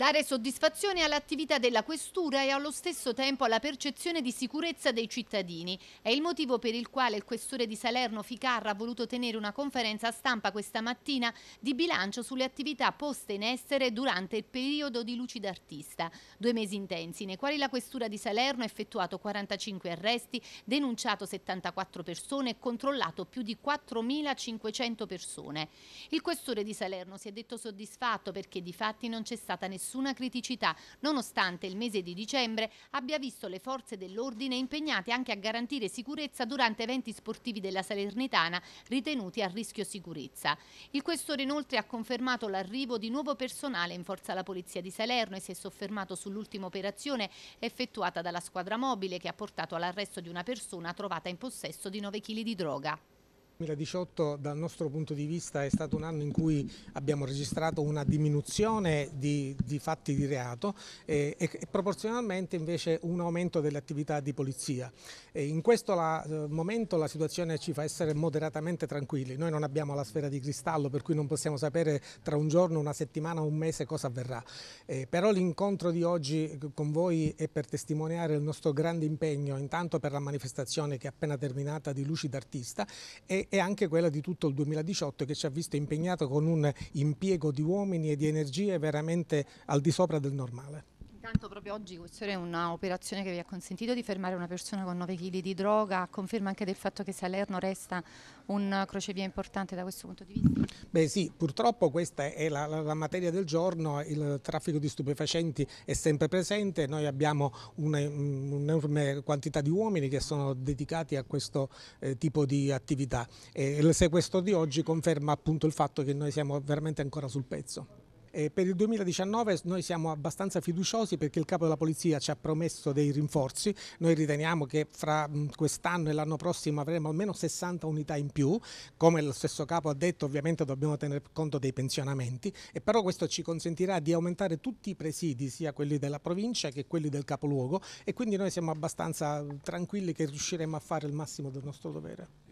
Dare soddisfazione all'attività della questura e allo stesso tempo alla percezione di sicurezza dei cittadini. È il motivo per il quale il questore di Salerno Ficarra ha voluto tenere una conferenza stampa questa mattina di bilancio sulle attività poste in essere durante il periodo di Luci d'Artista. Due mesi intensi nei quali la questura di Salerno ha effettuato 45 arresti, denunciato 74 persone e controllato più di 4.500 persone. Il questore di Salerno si è detto soddisfatto perché di fatti non c'è stata nessuna nessuna criticità, nonostante il mese di dicembre abbia visto le forze dell'ordine impegnate anche a garantire sicurezza durante eventi sportivi della Salernitana ritenuti a rischio sicurezza. Il questore inoltre ha confermato l'arrivo di nuovo personale in forza alla Polizia di Salerno e si è soffermato sull'ultima operazione effettuata dalla squadra mobile che ha portato all'arresto di una persona trovata in possesso di 9 kg di droga. 2018 dal nostro punto di vista è stato un anno in cui abbiamo registrato una diminuzione di, di fatti di reato e, e, proporzionalmente invece un aumento delle attività di polizia. E in questo la, eh, momento la situazione ci fa essere moderatamente tranquilli. Noi non abbiamo la sfera di cristallo per cui non possiamo sapere tra un giorno, una settimana un mese cosa avverrà. Eh, però l'incontro di oggi con voi è per testimoniare il nostro grande impegno intanto per la manifestazione che è appena terminata di Luci d'Artista e e anche quella di tutto il 2018 che ci ha visto impegnato con un impiego di uomini e di energie veramente al di sopra del normale. Intanto proprio oggi questa è un'operazione che vi ha consentito di fermare una persona con 9 kg di droga, conferma anche del fatto che Salerno resta un crocevia importante da questo punto di vista? Beh sì, purtroppo questa è la, la, la materia del giorno, il traffico di stupefacenti è sempre presente, noi abbiamo un'enorme quantità di uomini che sono dedicati a questo eh, tipo di attività e il sequestro di oggi conferma appunto il fatto che noi siamo veramente ancora sul pezzo. E per il 2019 noi siamo abbastanza fiduciosi perché il capo della polizia ci ha promesso dei rinforzi, noi riteniamo che fra quest'anno e l'anno prossimo avremo almeno 60 unità in più, come lo stesso capo ha detto ovviamente dobbiamo tenere conto dei pensionamenti, e però questo ci consentirà di aumentare tutti i presidi, sia quelli della provincia che quelli del capoluogo. E quindi noi siamo abbastanza tranquilli che riusciremo a fare il massimo del nostro dovere.